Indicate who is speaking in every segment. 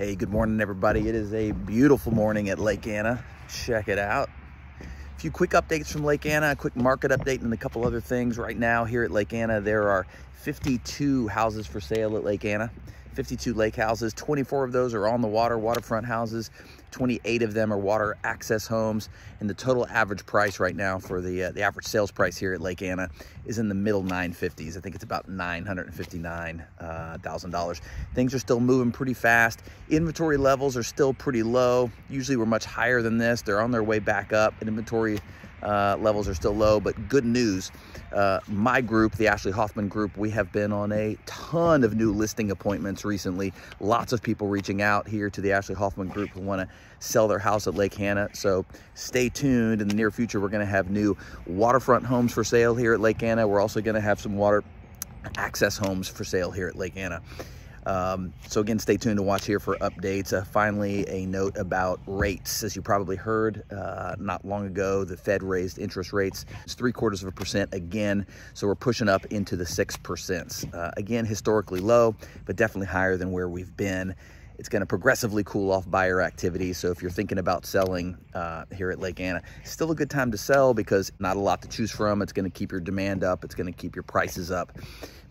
Speaker 1: Hey, good morning, everybody. It is a beautiful morning at Lake Anna. Check it out. A few quick updates from Lake Anna, a quick market update, and a couple other things. Right now, here at Lake Anna, there are 52 houses for sale at Lake Anna. 52 lake houses. 24 of those are on the water, waterfront houses. 28 of them are water access homes. And the total average price right now for the uh, the average sales price here at Lake Anna is in the middle 950s. I think it's about $959,000. Uh, Things are still moving pretty fast. Inventory levels are still pretty low. Usually we're much higher than this. They're on their way back up. And inventory uh, levels are still low, but good news. Uh, my group, the Ashley Hoffman Group, we have been on a ton of new listing appointments recently. Lots of people reaching out here to the Ashley Hoffman Group who want to sell their house at Lake Anna. So stay tuned. In the near future, we're going to have new waterfront homes for sale here at Lake Anna. We're also going to have some water access homes for sale here at Lake Anna. Um, so again, stay tuned to watch here for updates. Uh, finally, a note about rates. As you probably heard uh, not long ago, the Fed raised interest rates. It's three quarters of a percent again. So we're pushing up into the 6%. Uh, again, historically low, but definitely higher than where we've been. It's going to progressively cool off buyer activity. So if you're thinking about selling uh, here at Lake Anna, still a good time to sell because not a lot to choose from. It's going to keep your demand up. It's going to keep your prices up.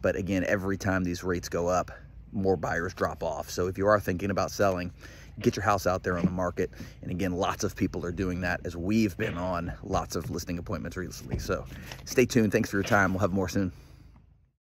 Speaker 1: But again, every time these rates go up, more buyers drop off. So if you are thinking about selling, get your house out there on the market. And again, lots of people are doing that as we've been on lots of listing appointments recently. So stay tuned. Thanks for your time. We'll have more soon.